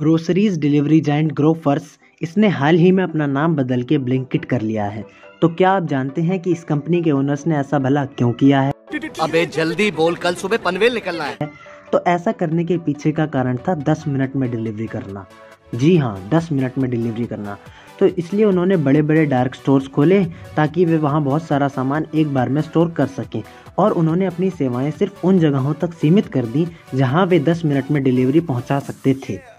Groceries delivery giant Grofers इसने हाल ही में अपना नाम बदल के ब्लिंकिट कर लिया है। तो क्या आप जानते हैं कि इस कंपनी के ओनर्स ने ऐसा भला क्यों किया है? अबे जल्दी बोल कल सुबह पनवेल निकलना है। तो ऐसा करने के पीछे का कारण था 10 मिनट में डिलीवरी करना। जी हाँ 10 मिनट में डिलीवरी करना। तो इसलिए उन्होंने बड़े बड़े डार्क स्टोर्स खोले ताकि वे वहाँ बहुत सारा सामान एक बार में स्टोर कर सकें। और उन्होंने अपनी सेवाएँ सिर्फ़ उन जगहों तक सीमित कर दी जहाँ वे 10 मिनट में डिलीवरी पहुँचा सकते थे।